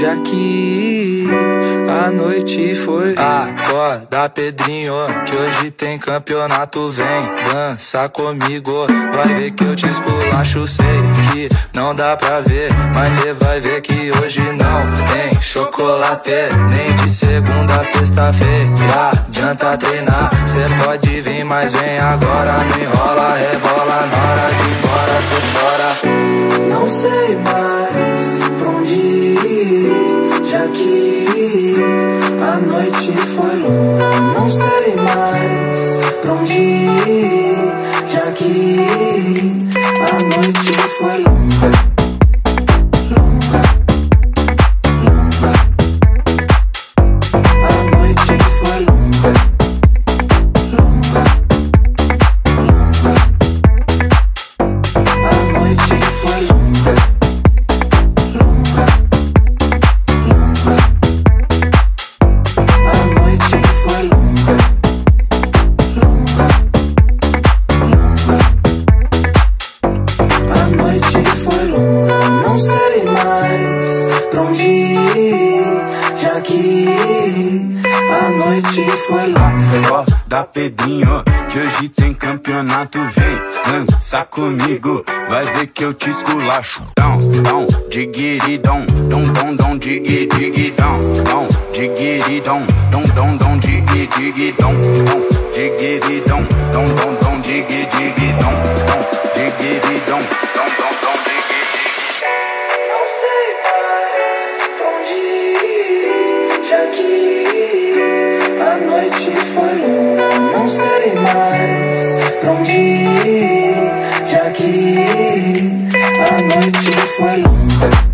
já que a noite foi. Acorda, Pedrinho, que hoje tem campeonato. Vem dança comigo, vai ver que eu te esculacho. Sei que não dá pra ver, mas cê vai ver que hoje não tem chocolate. Nem de segunda a sexta-feira, adianta treinar. Cê pode vir, mas vem agora. Não enrola, rebola a noite foi longa. Não sei mais pra onde ir, já que a noite foi longa. Ó, da Pedrinho, que hoje tem campeonato, vem dança comigo, vai ver que eu te esculacho. Dão, dão, diguiridão, dom, dom, dom, digui, digidão, dom, diguiridão, dom, dom, dom, digui, digidão, dom, diguiridão, dom, dom, dom, digui, digidão, dom. Bom dia, já que a noite foi longa.